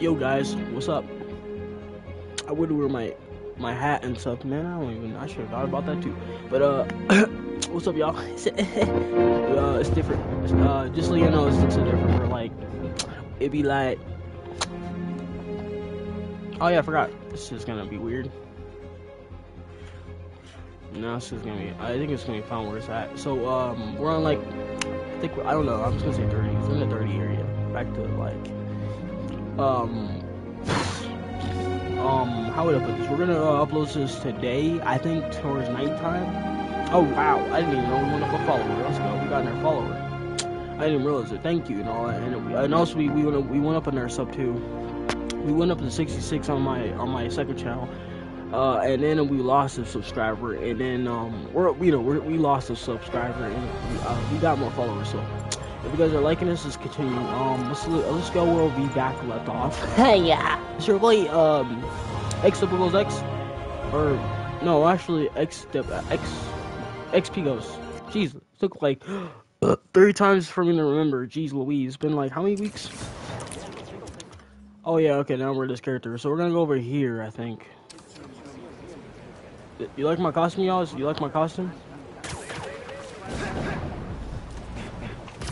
Yo guys, what's up? I would wear my my hat and stuff, man. I don't even. I should have thought about that too. But uh, what's up, y'all? uh, it's different. Uh, just so you know, it's, it's different. For like, it'd be like, oh yeah, I forgot. This is gonna be weird. No, this is gonna be. I think it's gonna be fun where it's at. So um, we're on like, I think I don't know. I'm just gonna say 30. It's in the 30 area. Back to like, um um, how would I put this? We're gonna uh, upload this today, I think towards nighttime. Oh wow, I didn't even know we went up a follower. Let's go, we got our follower. I didn't realize it. Thank you and all that. And, and also we we went up, we went up our sub too. We went up to 66 on my on my second channel. Uh, and then we lost a subscriber, and then um, we're you know we're, we lost a subscriber, and we, uh, we got more followers. So if you guys are liking this, let's continue. Um, let's let's go where we back left off. Hey yeah, your boy um, X double X, or no, actually X X X Pigos. Jeez, it took like three times for me to remember. Jeez Louise, been like how many weeks? Oh yeah, okay, now we're this character. So we're gonna go over here, I think. You like my costume, y'all? You like my costume?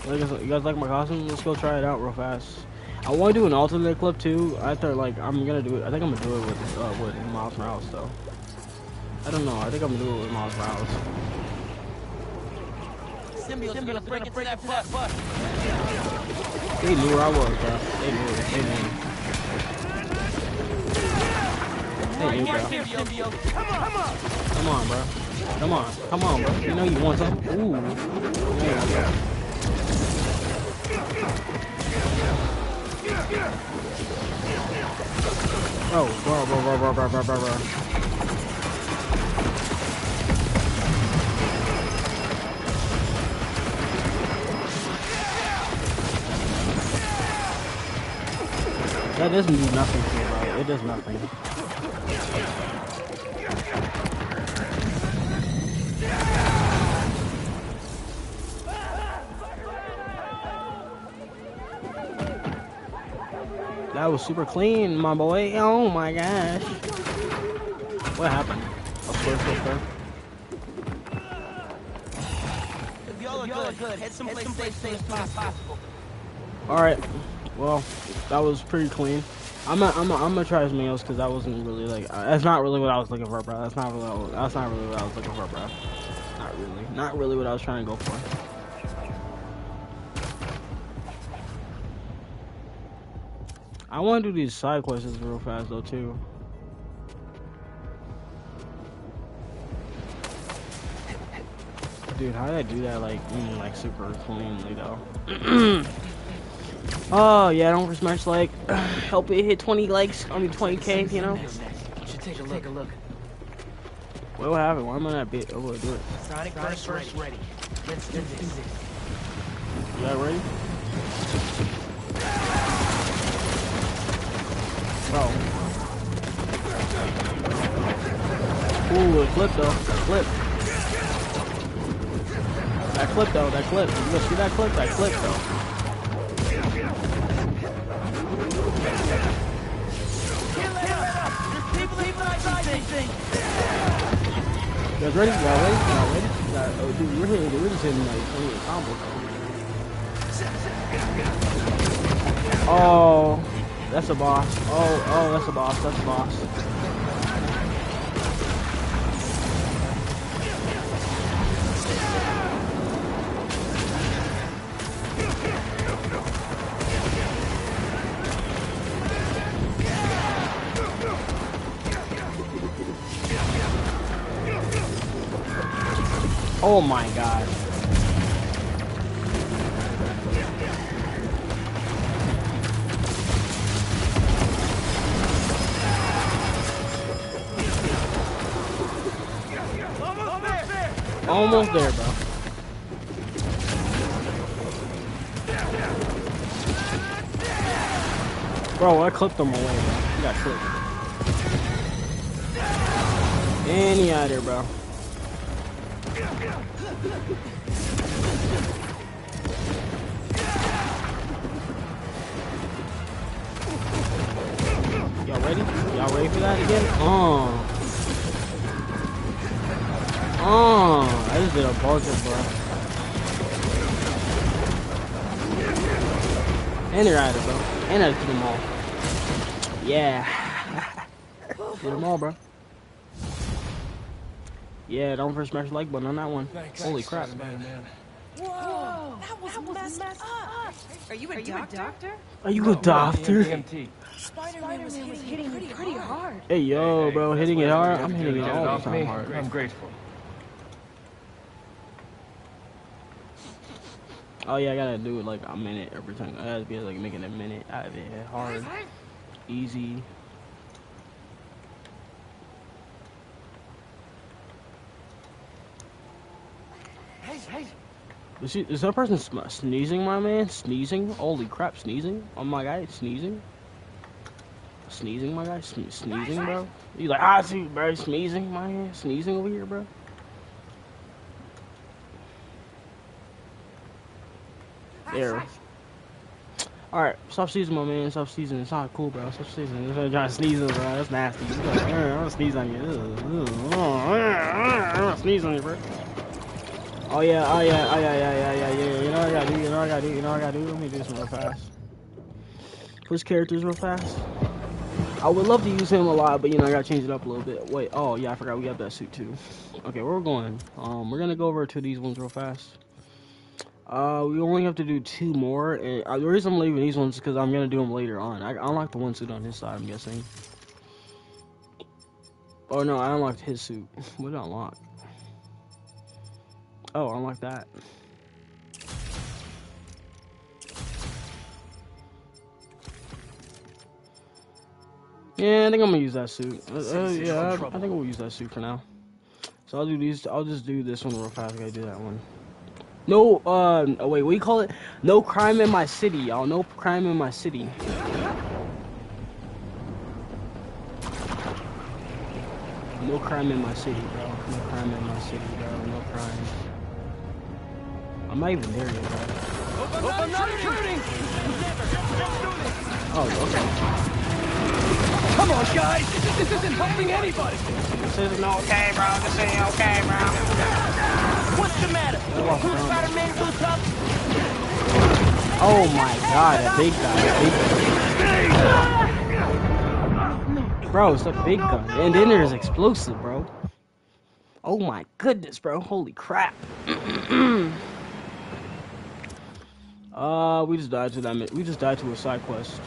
You guys, you guys like my costume? Let's go try it out real fast. I want to do an alternate clip too. I thought like I'm gonna do it. I think I'm gonna do it with uh, with Miles Morales though. I don't know. I think I'm gonna do it with Miles Morales. Symbiote's gonna break into that bus. bus. They knew where I was, bro. They knew. They knew. They knew, bro. Come on, bro. Come on. Come on, bro. You know you want something? Ooh. Yeah. Oh, bro, bro, bro, bro, bro, bro, bro, bro. That doesn't do nothing to you, bro. It does nothing. That was super clean, my boy. Oh my gosh. What happened? A? If y'all are good, head someplace safe, safe as possible. Alright. Well, that was pretty clean. I'm gonna, I'm gonna, I'm try his meals because that wasn't really like uh, that's not really what I was looking for, bro. That's not really that's not really what I was looking for, bro. Not really, not really what I was trying to go for. I want to do these side quests real fast though too. Dude, how did I do that like mm, like super cleanly though? oh yeah, don't smash like help it hit 20 likes. I mean 20k, you know. You should take a look. Take a look. What happened? Why am I not bit? Oh, do it. Sonic burst ready. ready. Let's do this. You guys ready? Bro. Ooh, it clip though. Clip. That clip though. That clip. You gonna see that clip? That clip though. Guys ready? Y'all ready? Y'all ready? Got, oh, dude, we're hitting. We're just hitting like 28 combos. though. Oh, that's a boss. Oh, oh, that's a boss. That's a boss. Oh my god. Almost there, bro. Bro, I clipped him away, bro. He got clipped. And he out there, bro. Y'all ready? Y'all ready for that again? Oh. Oh, I just did a bucket, bro. And they're at bro. And I did them all. Yeah. did them all, bro. Yeah, don't forget to smash the like button on that one. Thanks. Holy crap. man, man. Whoa, that was, messed, up. Are you a Are you a doctor? Are you a doctor? EMT. Spider-Man was hitting, me pretty hard. Hey, yo, bro, hitting it hard? I'm hitting it all the time hard. I'm grateful. Oh yeah, I gotta do it like a minute every time. I gotta be like making a minute out of it. Hard, easy. Hey, hey. Is, she, is that person sneezing, my man? Sneezing? Holy crap, sneezing? Oh my guy, sneezing? Sneezing, my guy? Sne- sneezing, bro? You like, ah, see, bro, sneezing, my man? Sneezing over here, bro? There. Alright, stop sneezing, my man. Stop sneezing. It's not cool, bro. Stop sneezing. You're trying to sneeze, bro. That's nasty. You like, "Uh, I'm gonna sneeze on you. I'm gonna sneeze on you, bro. Oh yeah, oh yeah, oh yeah, yeah, yeah, yeah, yeah. You know what I gotta do, you know what I gotta do, you know what I gotta do? Let me do this real fast. Push characters real fast. I would love to use him a lot, but you know, I gotta change it up a little bit. Wait, oh yeah, I forgot we have that suit too. Okay, where we're going? Um, we're gonna go over to these ones real fast. Uh, we only have to do two more, and uh, the reason I'm leaving these ones is because I'm gonna do them later on. I I unlocked the one suit on his side, I'm guessing. Oh no, I unlocked his suit. What did I unlock? Oh, I unlocked that. Yeah, I think I'm gonna use that suit. Uh, uh, yeah, I, I think we'll use that suit for now. So I'll do these. I'll just do this one real fast. I gotta do that one. No, uh, oh, wait, what do you call it? No crime in my city, y'all. No crime in my city. No crime in my city, bro. No crime in my city, bro. No crime. I'm not even there yet, bro. Hope I'm not intruding! Oh, okay. Come on, guys! This isn't helping anybody! This isn't okay, bro. This ain't okay, bro. Oh my god, a big guy, a big. Bro, it's a big gun. And then there's explosive, bro. Oh my goodness, bro. Holy crap. uh, we just died to that. We just died to a side quest.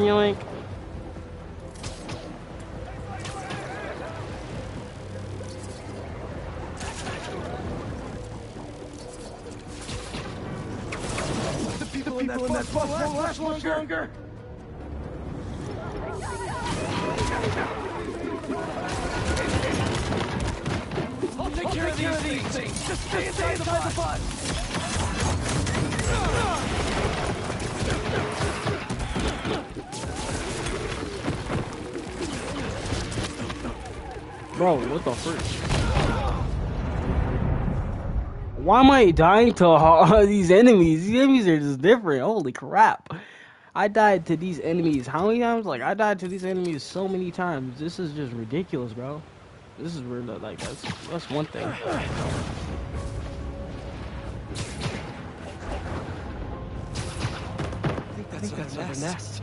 Yoink. The people, in that bus won't last much longer. I'll take care of these things. Just stay inside the bus. Bro, what the frick? Why am I dying to all these enemies? These enemies are just different. Holy crap. I died to these enemies how many times? Like, I died to these enemies so many times. This is just ridiculous, bro. This is weird. Like, that's, that's one thing. I think that's another nest.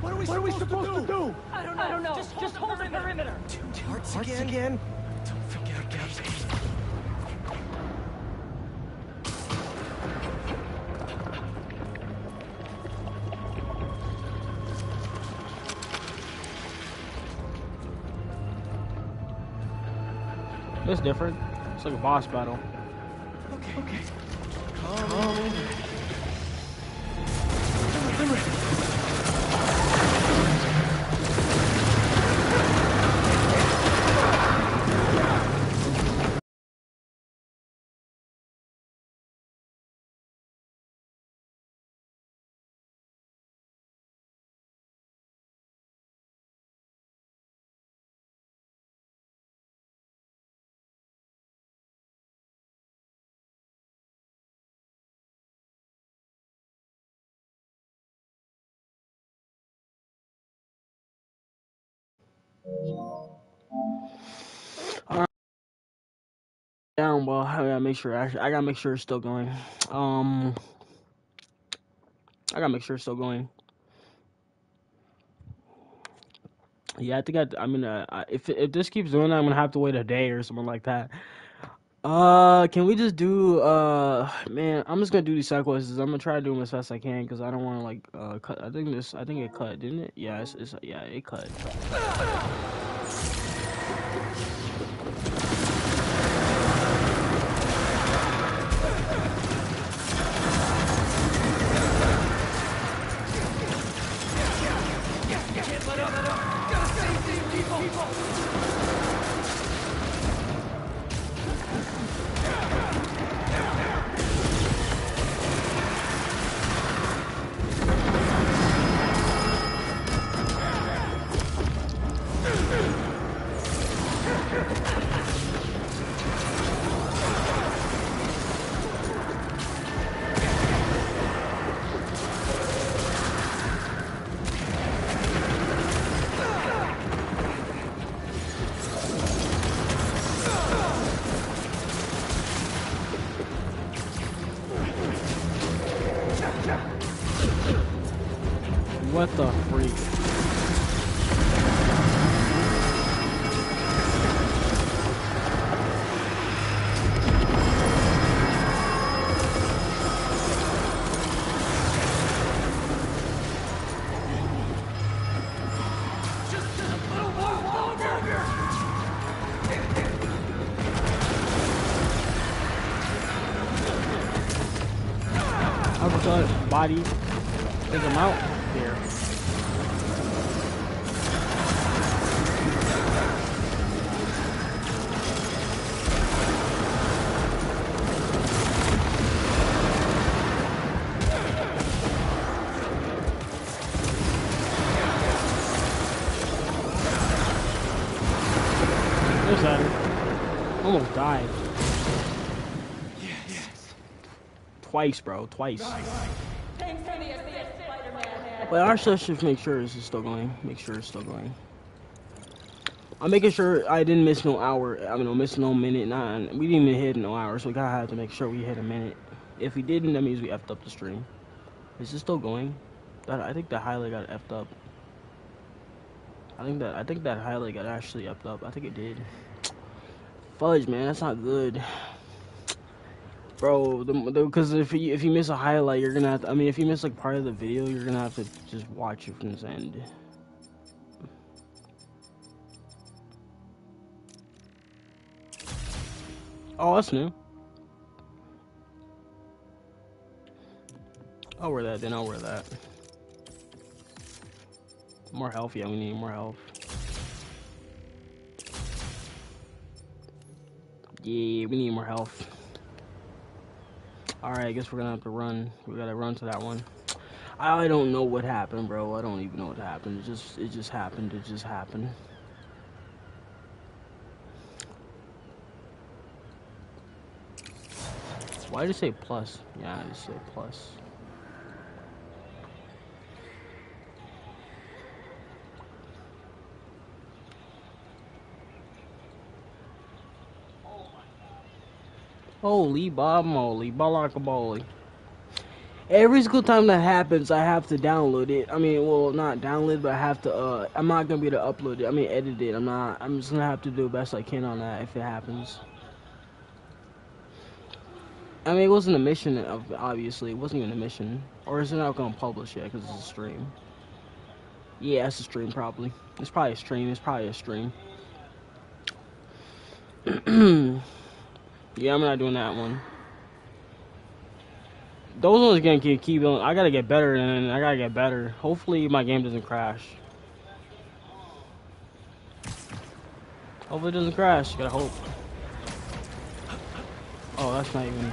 What are we, what are we supposed to do? I don't know. I don't know. Just, just hold the perimeter. Hearts again? again? Don't forget, Gabby. It's different. It's like a boss battle. Okay, okay. Calm in. down, well, I gotta make sure. Actually, I gotta make sure it's still going. Um, I gotta make sure it's still going. Yeah, I think I. I mean, uh, if if this keeps doing that, I'm gonna have to wait a day or something like that. Uh, can we just do? Uh, man, I'm just gonna do these side quests. I'm gonna try to do them as fast as I can because I don't want to like uh cut. I think this. I think it cut, didn't it? Yeah, it's, it's yeah, it cut. Body. Take him out there. There's that. Almost died. Twice, bro. Twice. Thanks for the assist, Spider-Man. But our should should make sure this is still going. Make sure it's still going. I'm making sure I didn't miss no hour. I mean, no miss no minute. Nine. We didn't even hit no hour, so we gotta have to make sure we hit a minute. If we didn't, that means we effed up the stream. Is it still going? That I think the highlight got effed up. I think that I think that highlight got actually effed up. I think it did. Fudge, man, that's not good. Bro, because if you if you miss a highlight, you're gonna have to. I mean, if you miss like part of the video, you're gonna have to just watch it from this end. Oh, that's new. I'll wear that. Then I'll wear that. More health. Yeah, we need more health. Yeah, we need more health. Alright, I guess we're gonna have to run. We gotta run to that one. I don't know what happened, bro. I don't even know what happened. It just it just happened. It just happened. Why did it say plus? Yeah, I just say plus. Holy bob moly, balakaboli. Every single time that happens, I have to download it. I mean, well, not download, but I have to. Uh, I'm not gonna be able to upload it. I mean, edit it. I'm not. I'm just gonna have to do the best I can on that if it happens. I mean, it wasn't a mission. Of obviously, it wasn't even a mission. Or is it not gonna publish yet because it's a stream? Yeah, it's a stream probably. It's probably a stream. It's probably a stream. yeah, I'm not doing that one. Those ones gonna keep keep on. I gotta get better, and I gotta get better. Hopefully, my game doesn't crash. Hopefully, it doesn't crash. Gotta hope. Oh, that's not even.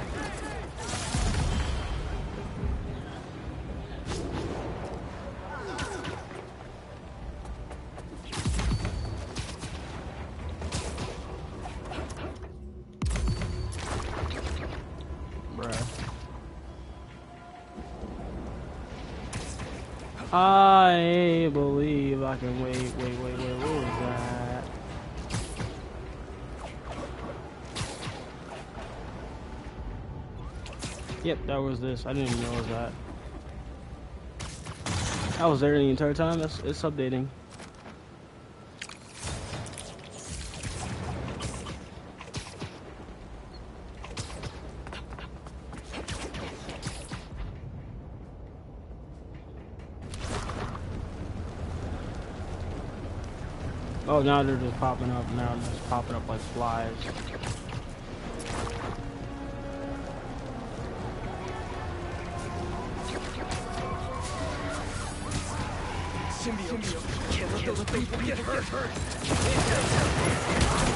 Can wait, wait, wait, wait, what was that? Yep, that was this. I didn't even know it was that. I was there the entire time. It's updating. Now they're just popping up. Now they're just popping up like flies.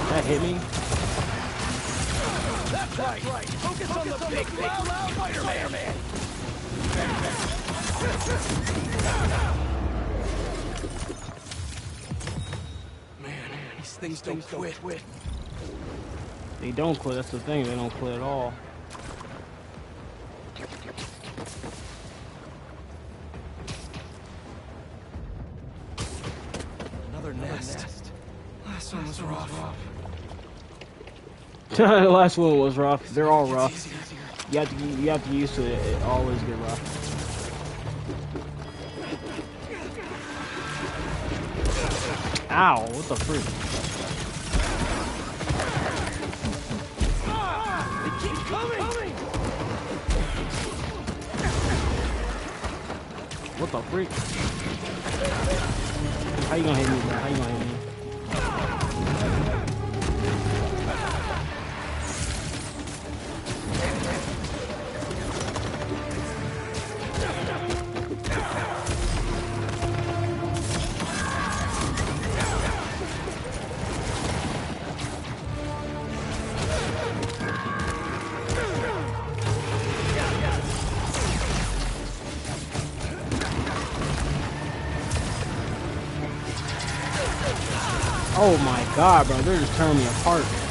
That hit me. That's right. Focus, on the big, big, these things don't quit. They don't quit. That's the thing. They don't quit at all. Another nest. Last one was rough. the last one was rough. They're all rough. You have to you have to get used to it. It always get rough. Ow! What the freak? What the freak? How you gonna hit me, bro? How you gonna hit me? God, bro. They're just tearing me apart.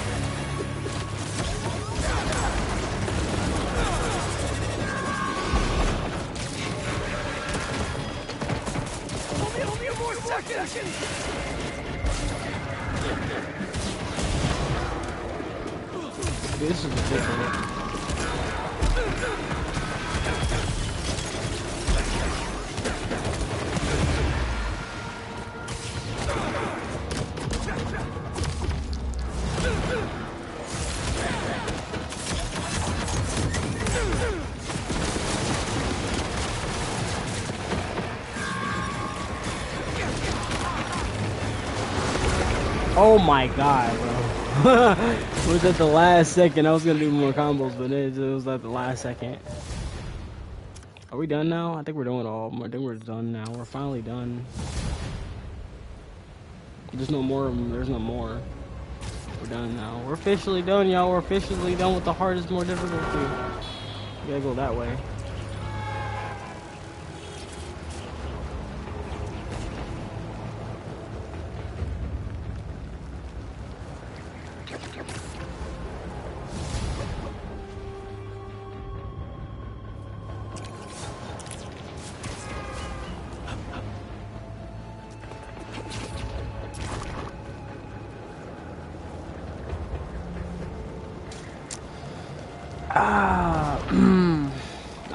Oh my god, bro. it was at the last second. I was gonna do more combos, but it, was at the last second. Are we done now? I think we're doing all. I think we're done now. We're finally done. There's no more of them. There's no more. We're done now. We're officially done, y'all. We're officially done with the hardest, more difficult thing. We gotta go that way.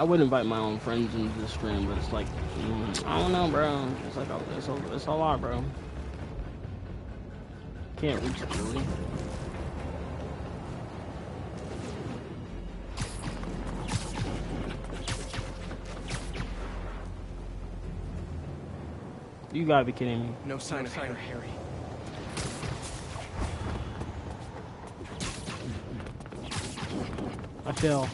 I would invite my own friends into the stream, but it's like, mm, I don't know, bro. It's like, a, it's a, it's a lot, bro. Can't reach it, really. You gotta be kidding me. No sign of Harry. Harry. I fell.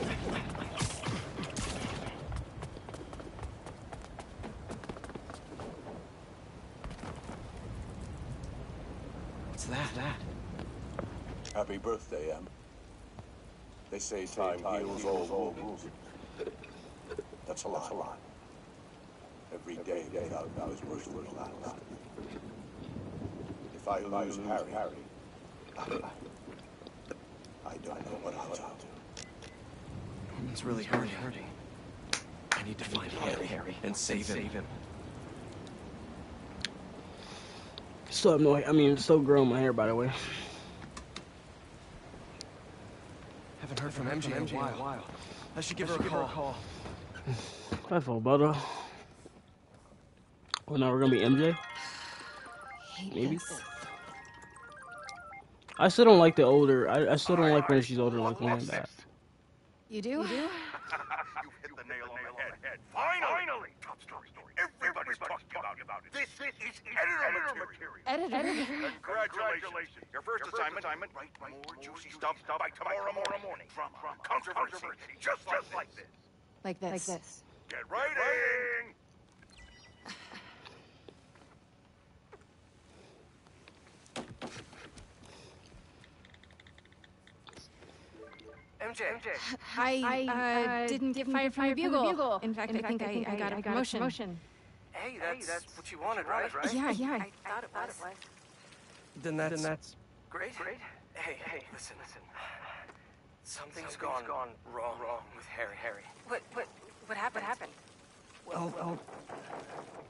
a.m. They say time, time heals, heals all wounds. That's a lot. a lot. Every day day, now is worse than the last. If I lose Harry, Harry, I don't know what I'll do. Norman's really hurting. hurting. I need to find Harry, Harry and save him. Save him. So annoying. I mean, still growing my hair, by the way. Heard from MJ, in a while. I should give her a call. I feel better. Well, now we're gonna be MJ. Maybe. I still don't like the older. I, I still don't like when she's older, like when that. You do? You hit the nail on the head. Finally! Top story. Everybody's talking about it. This is editor material. Editor. Congratulations. Your first assignment, write more juicy stuff by tomorrow morning. Drama, controversy, just like this. Like this. Like this. Get writing! MJ, MJ. I, uh, didn't get fired from the bugle. In fact, I think I, I got a promotion. Hey, that's, what you wanted, right? Yeah, yeah. I thought it was. Then that's, then that's great. Great. Hey, hey, listen, listen. Something's gone, gone wrong, wrong with Harry. Harry. What, what, what happened? What happened? Well, well,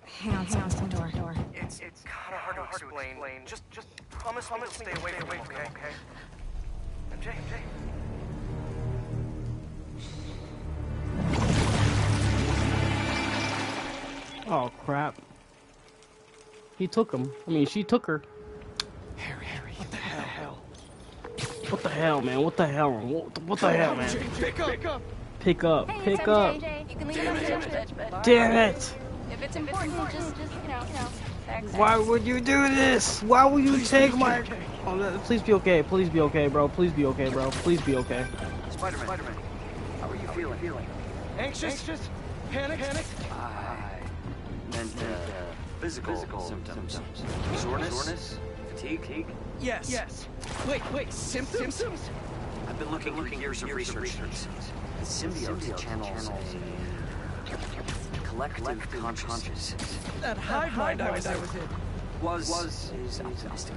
Hang on, hang on, some door. door. it's it's kind of hard to explain. Just, just promise, promise, stay away from me, okay? Okay. MJ, MJ. Oh crap. He took him. I mean, she took her. Harry, Harry, what the hell? What the hell, man? What the hell? What the, what the hell, man? Pick up, pick up. Pick up. Hey, Pick it's up. MJ. You can leave a message, but Damn it! if it's important, just, just, you know, you know. Why would you do this? Why would you take my? Oh, no, please be okay. Please be okay, bro. Please be okay, bro. Please be okay. Spider-Man. Spider-Man. How are you feeling? feeling? Anxious? Anxious? Panic? Panic? I ah. Meant uh, physical, symptoms. Soreness, fatigue. fatigue. Yes. Yes. Wait, wait. Symptoms? Symptoms? I've been looking, looking years of research. The symbiote channels a collective consciousness. That hive mind I was in. Was was is optimistic.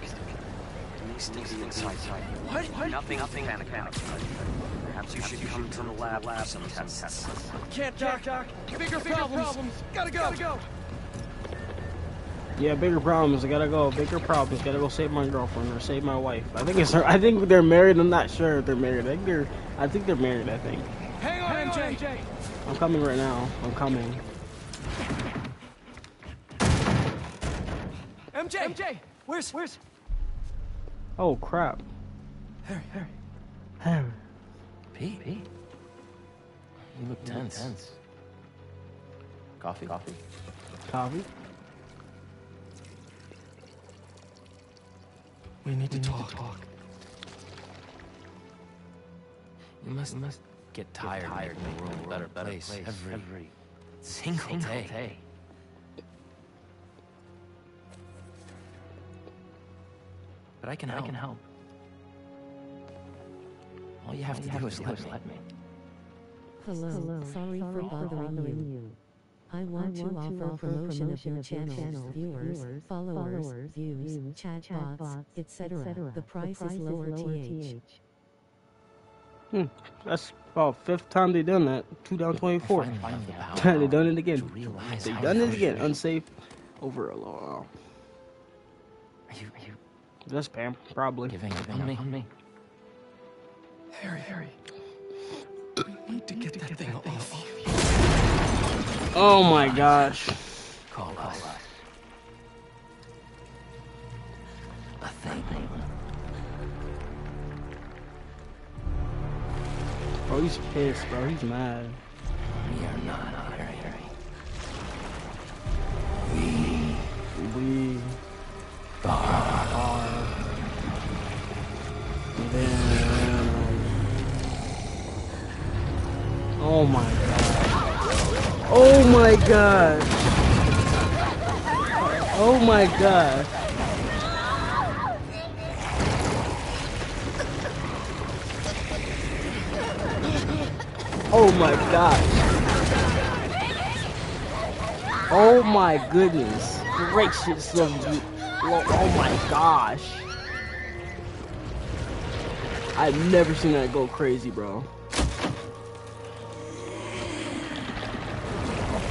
Still inside. What? What? Nothing, nothing. Panic, panic. Perhaps you should come to the lab for some tests. Can't doc, doc. Bigger, problems. Gotta go. Gotta go. Yeah, bigger problems. I gotta go. Bigger problems. Gotta go save my girlfriend or save my wife. I think it's her. I think they're married. I'm not sure if they're married. I think they're. I think they're married. I think. Hang on, MJ. MJ. I'm coming right now. I'm coming. MJ. MJ. Where's where's Oh crap. Harry? Harry. Harry. Pete? Pete? You look tense. Coffee? Coffee? Coffee. We need to talk. You must, must get tired, tired making the world a better, better place, every, every single, single day. day. But I can, I can help. All you have All to you do have is let, me. let me. Hello, Hello. sorry, sorry for bothering you. you. I want, I want to offer, offer promotion, promotion of your channel's viewers, viewers, followers, followers views, views, chat, chat bots, etc. The price, the price is lower, is lower th. Hmm. That's about fifth time they done that. Two down twenty-four. they done it again. They done it again. Unsafe over a law. Are you, are you That's Pam, probably. giving, giving on, me? on me? Harry, Harry. We need to get that thing off. Oh my gosh. Call us. A thing. Bro, he's pissed, bro. He's mad. We are not Harry, Harry. We Are them. Oh my god. Oh my god. Oh my god. Oh my god. Oh my goodness. Gracious of you. Oh oh my gosh. I've never seen that go crazy, bro.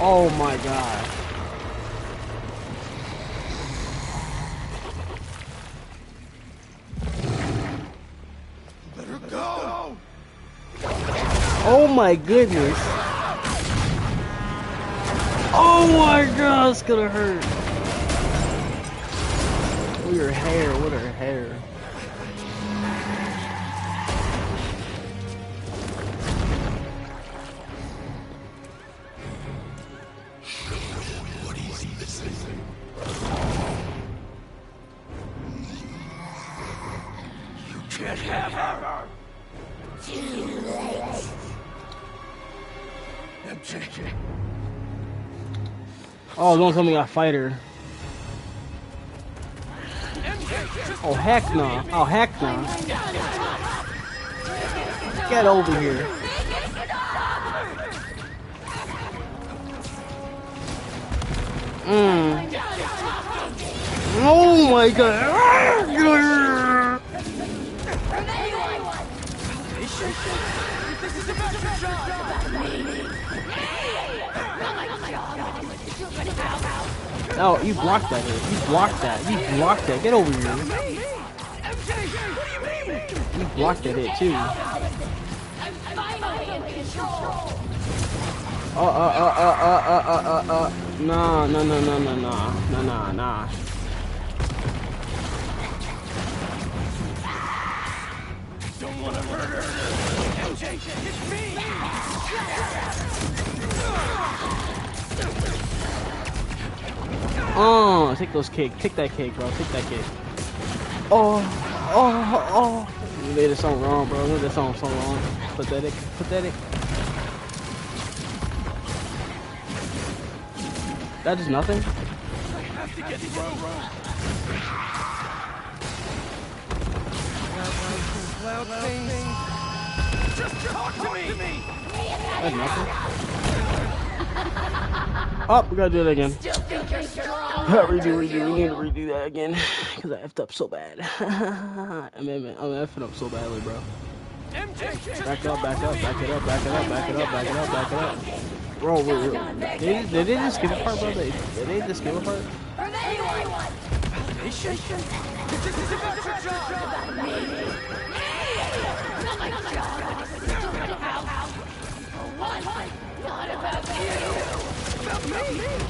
Oh my god. Let her go. Oh my goodness. Oh my god, it's gonna hurt. Oh, your hair, what her hair. Oh, don't tell me I fight her. Oh heck no. Oh heck no. Get over here. Mm. Oh my god. Oh, you blocked that hit. You blocked that. You blocked that. Get over here. You blocked that hit too. Uh, uh, uh, uh, uh, uh, uh, uh, uh. Nah, nah, nah, nah, nah, nah, nah, nah, nah. Don't want to murder. MJ, it's me. Oh, take those cake. Take that cake, bro. Take that cake. Oh, oh, oh. You made it so wrong, bro. You made it so, so wrong. Pathetic. Pathetic. That is nothing? have to get through. Just talk to me. That's nothing. Oh, we gotta do it again strong. redo, redo. We need to redo that again because I effed up so bad. I'm, effing, I'm effing up so badly, bro. Back up, back up, back it up, back it up, back it up, back it up, back it up. Bro, wait, wait. Did, did they just give part, bro? Did they just give a part? Not about you! About me!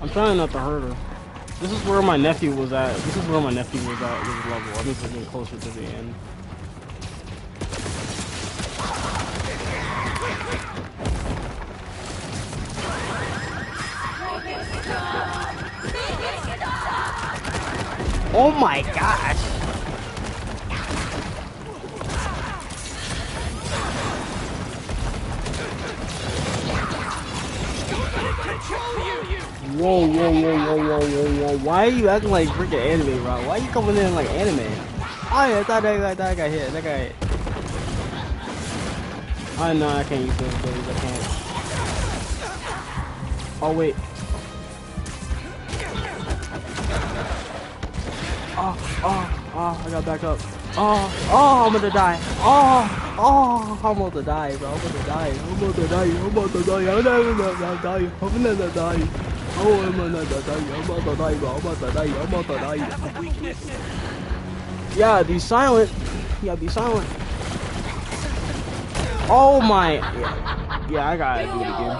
I'm trying not to hurt her. This is where my nephew was at. This is where my nephew was at with level. I think we're getting closer to the end. Oh my gosh! Whoa, whoa, whoa, whoa, whoa, whoa, whoa. Why are you acting like freaking anime, bro? Why are you coming in like anime? Oh yeah, I thought that guy, that guy hit. That guy hit. Oh no, I can't use those abilities. I can't. Oh wait. Oh, oh, oh, I got back up. Oh, oh, I'm gonna die. Oh, oh, I'm about to die, bro. I'm about to die. I'm about to die. I'm about to die. I'm about to die. I'm about to die. Oh, I'm about to die. I'm about to die, bro. I'm about to die. I'm about to die. Yeah, be silent. Yeah, be silent. Oh my. Yeah, yeah I gotta do it again.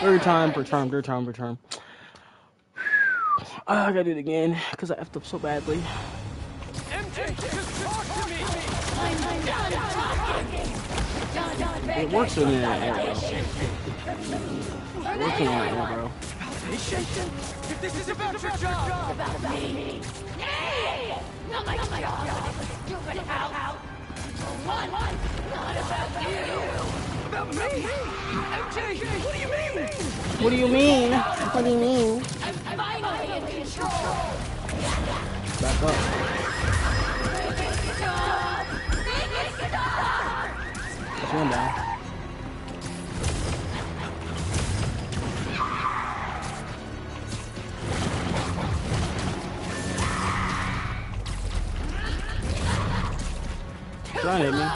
Third time per term, third time per term. Ah, I gotta do it again because I effed up so badly. It works in the air, bro. It works in the air, bro. If this is about your job. About me. Not my job. Stupid house. One, not about you. About me. MJ, what do you mean? What do you mean? What do you mean? Back up. That's one down. Try it, man.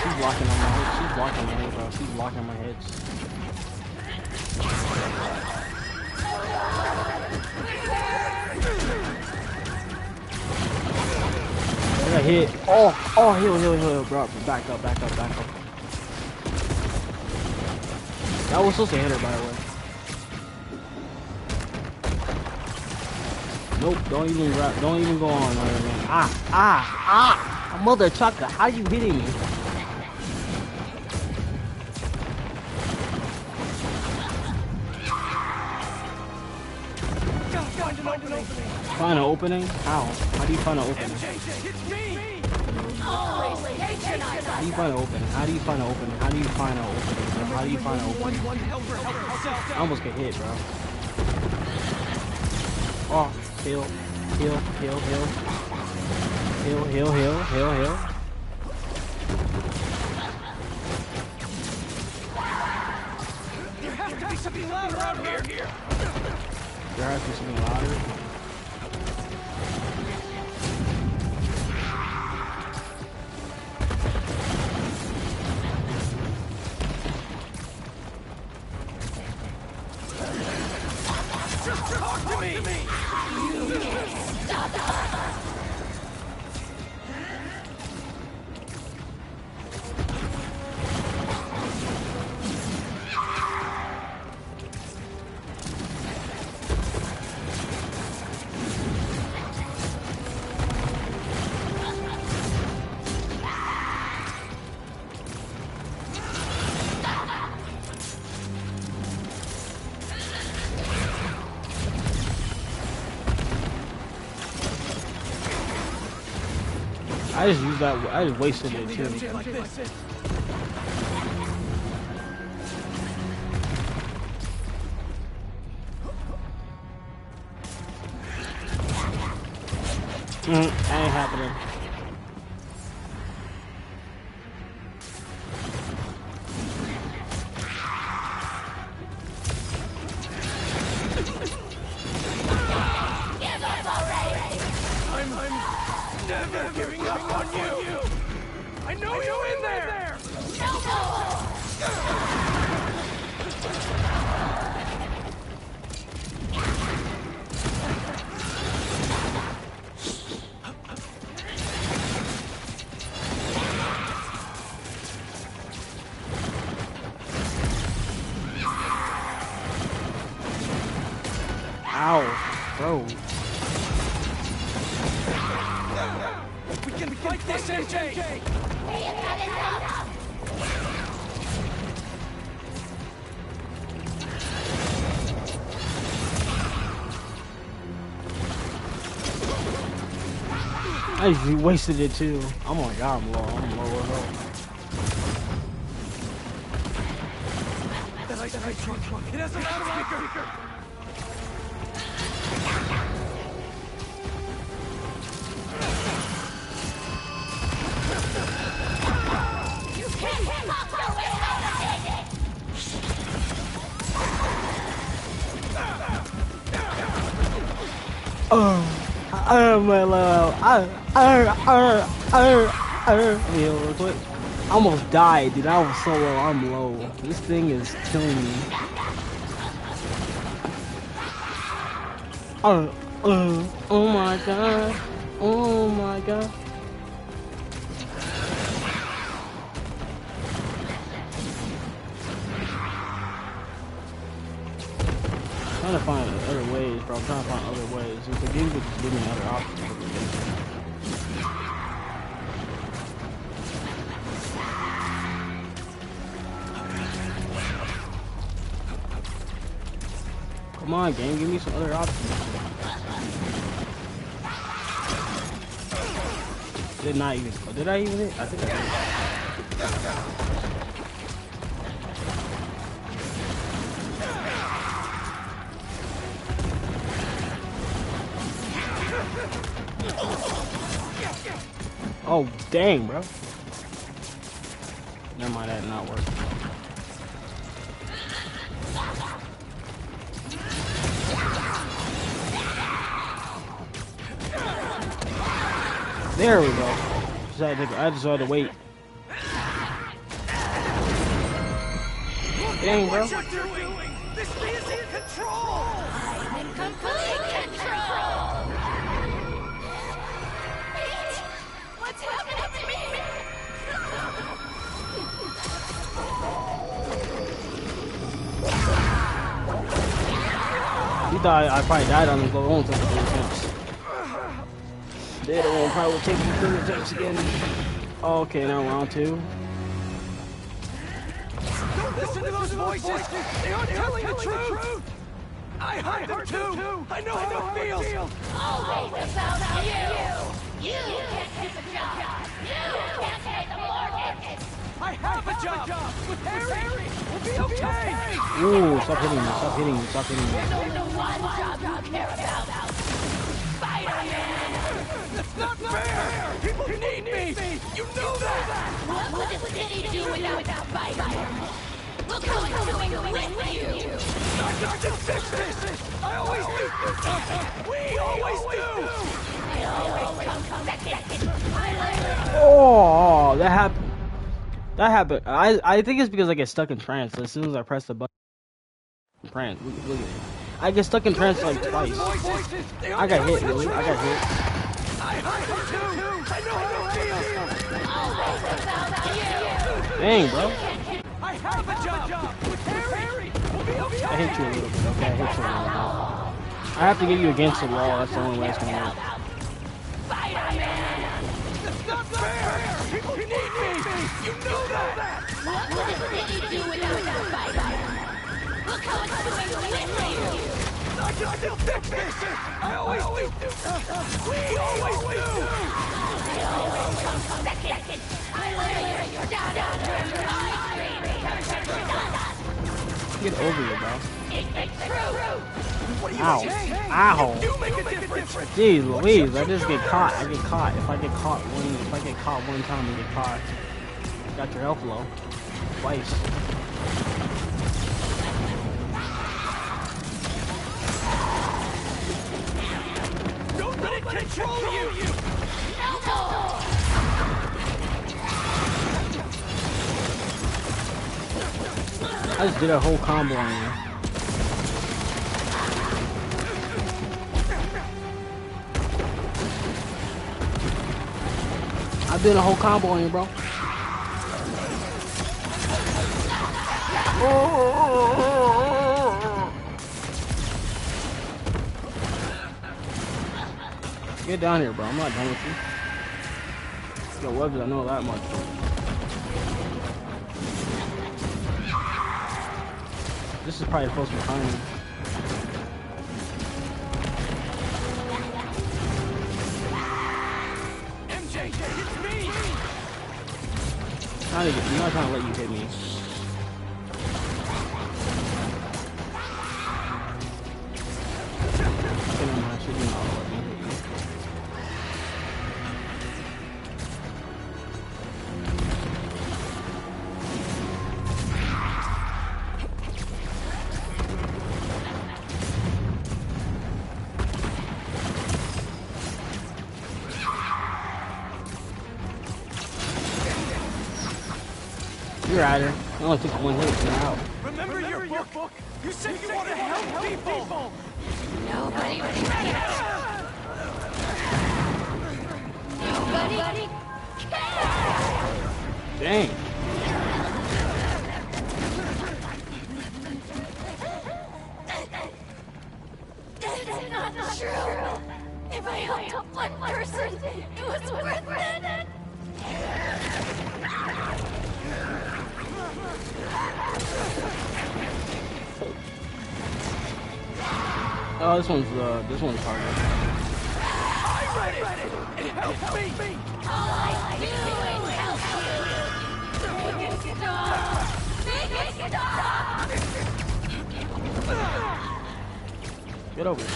She's blocking on my blocking my head, bro. She's blocking my heads. I hit. Oh, oh, heal, heal, heal, bro. Back up, back up, back up. That was supposed to hit her, by the way. Nope, don't even grab, don't even go on, man. Ah, ah, ah! Mother chucker, how you hitting me? Find an opening? How? How do you find an opening? How do you find an opening? How do you find an opening? How do you find an opening? How do you find an opening? I almost get hit, bro. Oh, heal, heal, heal, heal. Heal, heal, heal, heal, heal. There has to be something louder out here. There has to be something louder. I just used that. I just wasted it too. I just wasted it too. Oh my god, I'm low. I'm low as hell. That ice that ice truck. It has a loudspeaker. You can't pop your way out of it! Oh, oh my love. I, almost died, dude. I was so low. I'm low. This thing is killing me. Oh, oh, oh my god. Oh my god. trying to find ways, bro. I'm trying to find other ways. If the game just give me. Come on, game, give me some other options. Did not even. Did I even hit? I think I did. Oh, dang, bro. Never mind, that not working. There we go. I just had to wait. Dang, bro. You thought I, I probably died on this, but it won't take attempts. The other one probably will take you three attempts again. Oh, okay, now round two. Don't listen to those voices! They aren't telling the truth! I heard them too! I know how it feels! Always about you! You can't keep a job! Have a job! With Harry! We'll be okay! Ooh, stop hitting me, stop hitting me, stop hitting me. There's only one job you care about! Spider-Man! That's not fair! People need me! You know that! What would the city do without Spider-Man? We'll come and with you! I got to fix this! I always do! We always do! It always comes second! Oh, that happened. That happened. I I think it's because I get stuck in trance as soon as I press the button. Trance. Look, look at it. I get stuck in trance like twice. I got hit, really. I got hit. Dang, bro. I have a job! I hit you a little bit. Okay, I hit you a little bit. I have to get you against the wall. That's the only way it's gonna work. That's not fair! What would do without Spider-Man? We'll come doing with you! I can still fix this! I always do! We always do! It always comes second! I literally you're down, down, down, down, Get over here, bro. It's true! What are you Ow. saying? Ow. You make a difference! Jeez Louise, I just get caught. I get caught. If I get caught one, if I get caught one time, I get caught. Got your health low. Twice. Don't let it control you! No! I just did a whole combo on you. I did a whole combo on you, bro. Get down here, bro. I'm not done with you. Yo, webs, I know that much. This is probably supposed to be timing. MJ, it's me! Not even, I'm not trying to let you hit me. You're out here. It only took one hit. You're out. Remember, your, book? You said you, want to help people! Nobody Nobody Dang. That's not true! If I helped one person, Oh, this one's uh, this one's harder. I! It helped me! All I do is help you! Make it stop! Make it stop! Get over it.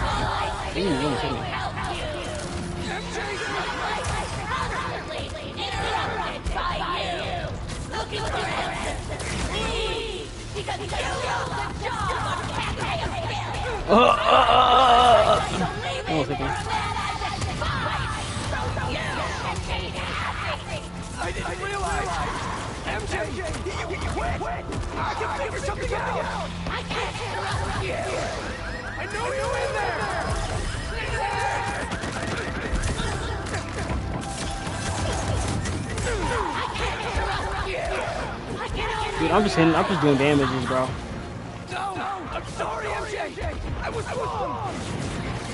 All I do is help you! Leave! Because you the job uh, oh. I didn't realize! MJ, quit! I can figure something, out. I can't I know you in there! Dude, I'm just hitting, I'm just doing damages, bro. No, I'm sorry, MJ. I was wrong.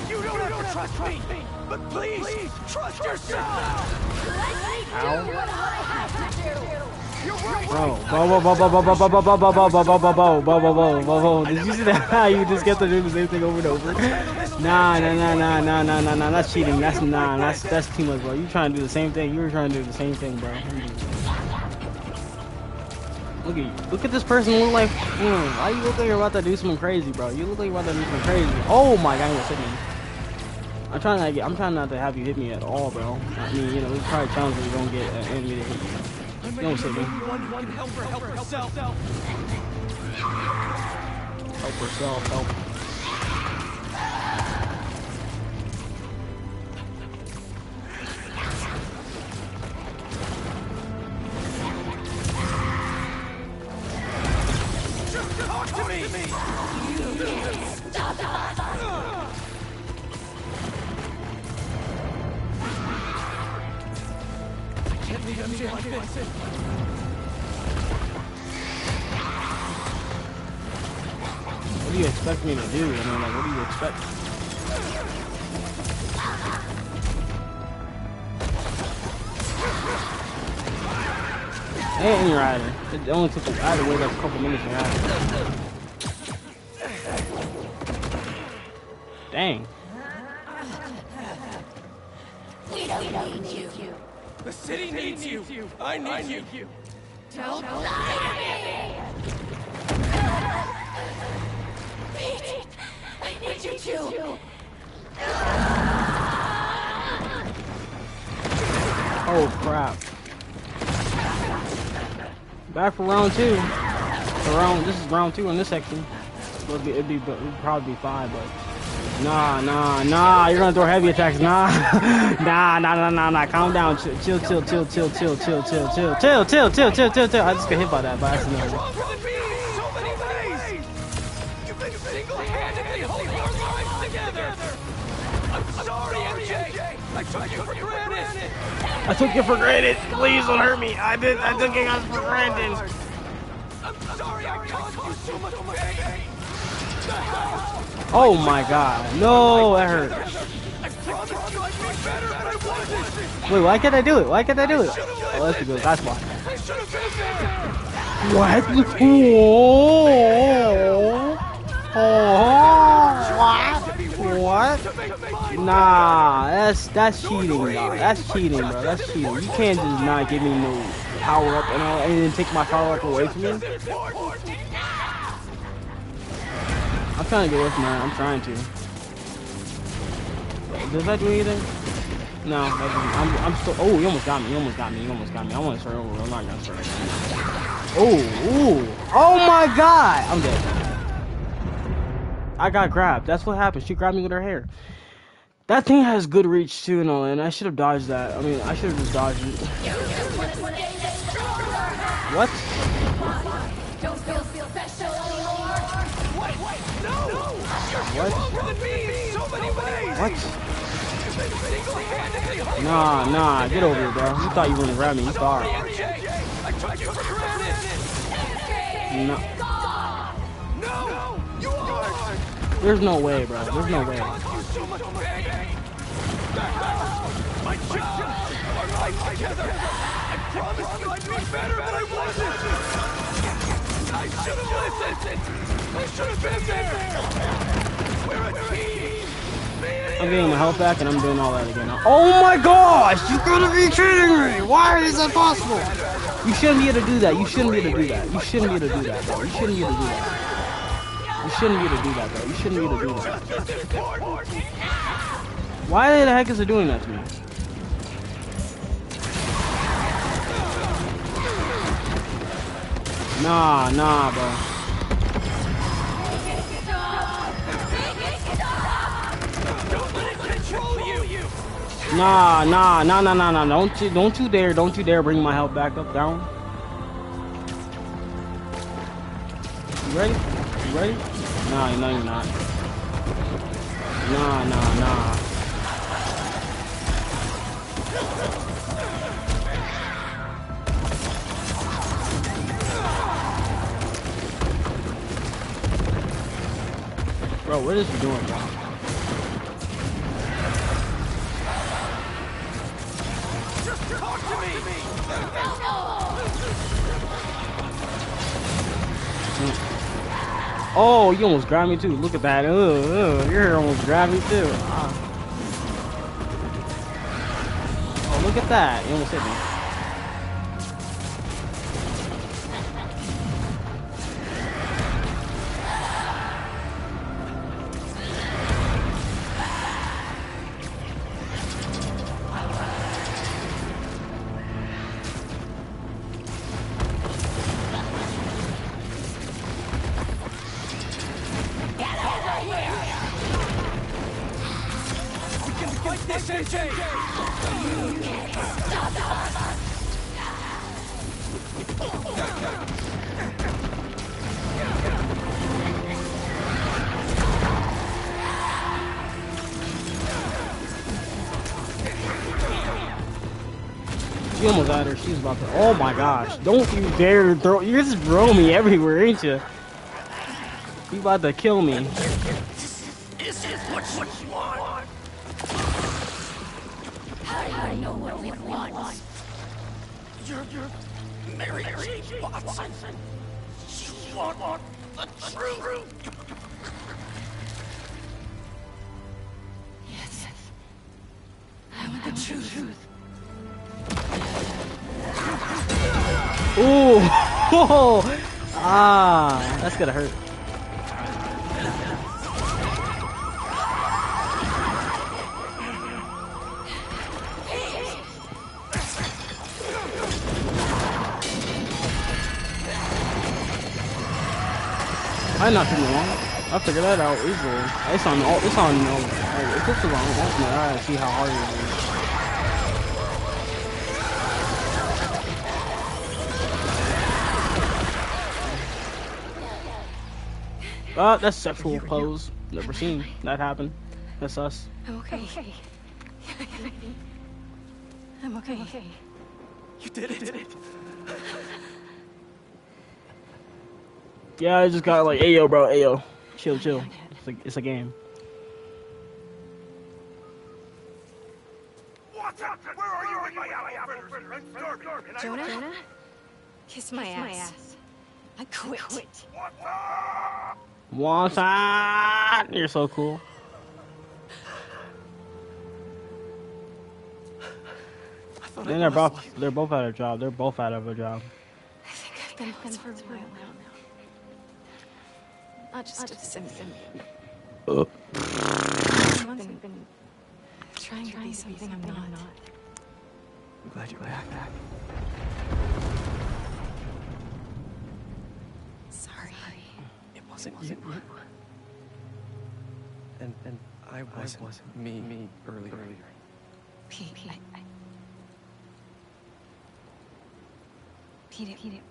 You don't have to trust me, but please trust yourself. let me do what I have to do! You're right. Bro, bo bo bo bo bo bo bo bo bo bo bo bo bo bo bo bo bo bo bo. Did you see that? How you just kept doing the same thing over and over? Nah, nah, nah, nah, nah, nah, nah, nah. That's cheating. That's nah. That's that's too much, bro. You trying to do the same thing? You were trying to do the same thing, bro. Look at you. Look at this person. Look like. Mm, why you look like you're about to do something crazy, bro? You look like you're about to do something crazy. Oh my god, you're hitting me. I'm trying not to get. I'm trying not to have you hit me at all, bro. I mean, you know, it's probably where you don't get an enemy to hit you. Don't hit me. One, one helper, help herself. Help herself. Help. And you're out of it. It only took I had to wait like a couple minutes to ride. Dang. We don't need you. The city needs you. I need you. Don't Pete, I need you too. Oh crap. Back for round two. For round, this is round two in this section. It'd be, it'd be, it'd probably be five, but nah, nah, nah. You're gonna throw heavy attacks, nah, nah, nah, nah, nah, nah. Calm down, chill, chill, chill, chill, chill, chill, chill, chill, chill, chill, chill, chill, chill, chill. I just got hit by that by accident. I took it for granted. Please don't hurt me. I did. I took for granted. I'm sorry I caused you so much pain. Oh my god. No, that hurt. Wait, why can't I do it? Why can't I do it? Oh, that's because that's why. What? Oh, oh, what? What? Nah, that's that's cheating, dog. That's cheating, bro. That's cheating. You can't just not give me no power up and all, and then take my power up away from me. I'm trying to get away from. I'm trying to. Does that do anything? No. I'm, I'm still. Oh, you almost got me. You almost got me. You almost got me. I want to start over. I'm not gonna start. Oh, ooh. Oh my god! I'm dead. I got grabbed. That's what happened. She grabbed me with her hair. That thing has good reach too, and all, and I should have dodged that. I mean, I should have just dodged it. What? Don't feel special anymore. Wait, wait, no! What? Stronger than me in so many ways. What? You've been single-handedly holding Nah, nah. Get over here, bro. You thought you were gonna grab me. You thought. MJ. There's no way, bro. There's no way. I'm getting my health back and I'm doing all that again. Oh my gosh! You gotta be kidding me! Why is that possible? You shouldn't be able to do that. You shouldn't be able to do that. You shouldn't be able to do that. You shouldn't be able to do that. You shouldn't be able to do that, bro. You shouldn't be able to do that. Why the heck is it doing that to me? Nah, nah, bro. Nah, nah, nah, nah, nah, nah. Don't you, don't you dare, don't you dare bring my health back up, down. You ready? You ready? Nah, no, you're not. Nah, nah, nah. Bro, what is he doing, bro? Just talk to me! Oh, you almost grabbed me too. Look at that. Ugh, ugh, your hair almost grabbed me too. Ah. Oh, look at that. You almost hit me. Don't you dare throw. You're just throwing me everywhere, ain't you? You about to kill me. This is what you want! I know what we want? You're, you're Mary Watson. You want the truth! Ooh. ah, that's gonna hurt. I not too long. I figured that out easily. It's on. all- It's on. Um, like, it took too long. Ultimate. I see how hard it is. Uh, that's sexual pose. Never seen that happen. That's us. I'm okay. I'm okay. I'm okay. You did it! Yeah, I just got like, ayo, bro, ayo, chill, chill. It's a, it's a game. What's up? Where are you with my outfit? I'm starving. and I- Jonah? Jonah? Kiss my ass. I quit. What's up? What's You're so cool. I thought And I they're lost both they're both out of a job. They're both out of a job. I think I've been friends for a while now. Not just to sim sim. Uh. I've been trying to be something I'm not. I'm glad you're back. back. Sorry. It wasn't you. And and I wasn't, wasn't me, me earlier. earlier. Pete, Pete, I, I... Pete, it, Pete, it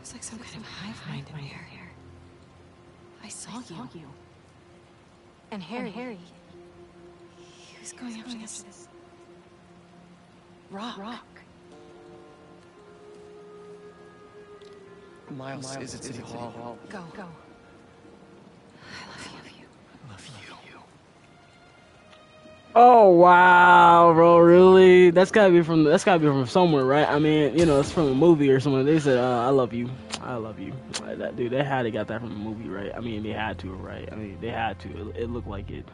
was like some kind of hive mind in there. I saw, you. And Harry. Harry. He was going after this rock. rock. Miles, is at City Hall. Go, go. I love you. Love you. Oh wow, bro, really? That's gotta be from that's gotta be from somewhere, right? I mean, you know, it's from a movie or something. They said, uh, "I love you, I love you." Like that dude, they had to got that from a movie, right? I mean, they had to, right? I mean, they had to. It, it looked like it.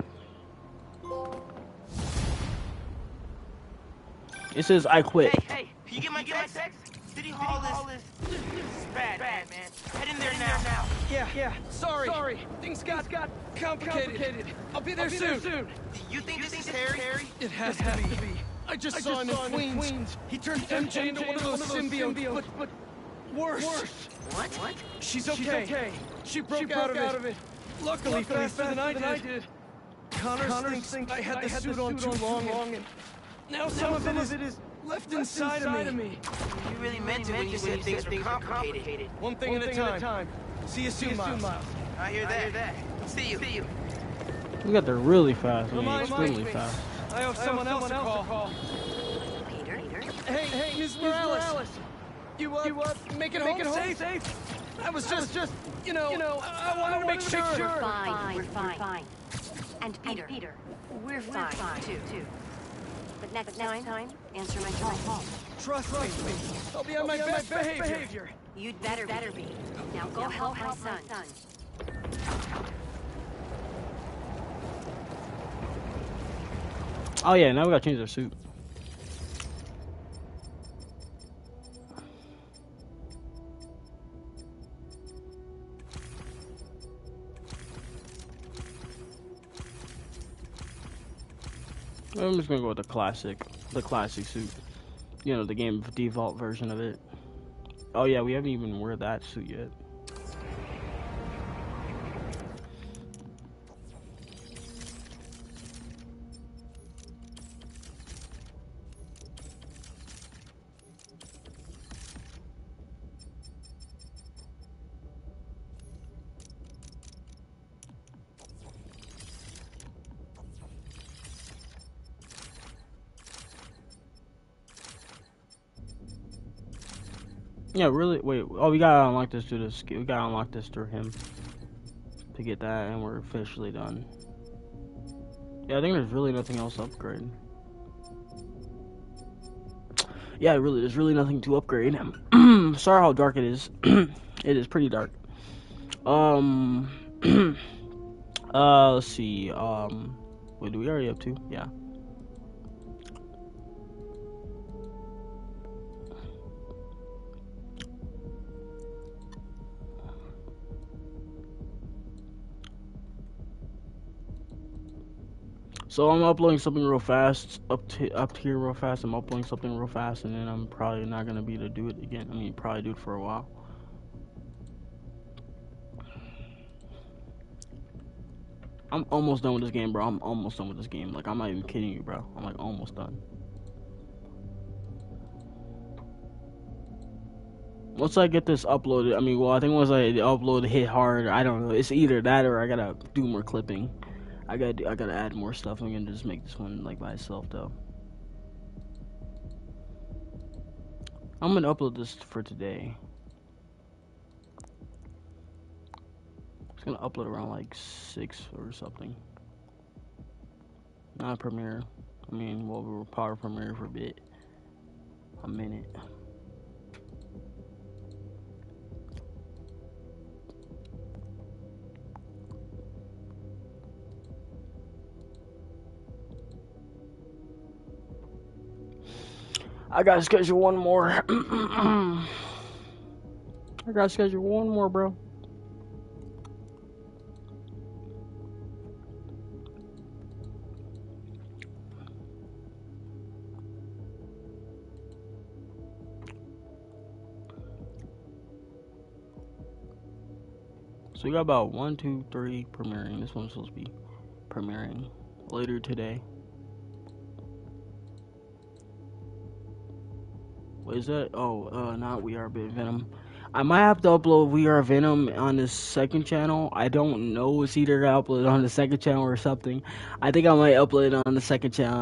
It says, "I quit." Hey, hey, can you get my text? City Hall is, this is bad, bad, man. Head in there now. Yeah, yeah. Sorry. Sorry. Things got got complicated. I'll be there, soon. Soon. You think this is Harry? It has, to, be. I just saw him in Queens. He turned MJ into one of those symbiotes, but, but worse. What? What? She's okay. She broke, out, of, it. Luckily, faster, than I did. Connors, Connors thinks, I had the suit on too long, and now some of it is left inside of me. You really meant it when you said things were complicated. One thing at a time. See you soon, Miles. I hear that. See you. See you. We got there really fast. I mean, Remind extremely me. fast. I owe someone else a call. Peter? Hey, hey, Miss Morales. You uh, you uh, make it home safe? I was just, just, you know, you know, I, I wanted to make sure. We're Fine, we're fine. And Peter, Peter, we're fine, too. But next time, answer my phone. Trust me, I'll be on my best behavior. You'd better better be. Now go help my son. Oh yeah, now we gotta change our suit. I'm just gonna go with the classic, the classic suit. You know, the game default version of it. Oh yeah, we haven't even wear that suit yet. Yeah, really. Wait. Oh, we gotta unlock this through this. We gotta unlock this through him to get that, and we're officially done. Yeah, I think there's really nothing else to upgrade. Yeah, really, there's really nothing to upgrade. Sorry how dark it is. it is pretty dark. Um. uh, let's see. Um, what do we already up to? Yeah. So I'm uploading something real fast, up to up to here real fast. I'm uploading something real fast, and then I'm probably not gonna be able to do it again. I mean, probably do it for a while. I'm almost done with this game, bro. I'm almost done with this game. Like, I'm not even kidding you, bro. I'm like almost done. Once I get this uploaded, I mean, well, I think once I upload hit hard, I don't know. It's either that or I gotta do more clipping. I gotta do, I gotta add more stuff. I'm gonna just make this one like by itself though. I'm gonna upload this for today. It's gonna upload around like six or something. Not Premiere. I mean, well, we'll power Premiere for a bit, a minute. I gotta schedule one more. I gotta schedule one more, bro. So we got about one, two, three premiering. This one's supposed to be premiering later today. Is that? Oh, uh, not We Are Bit Venom. I might have to upload We Are Venom on the second channel. I don't know. It's either upload on the second channel or something. I think I might upload it on the second channel.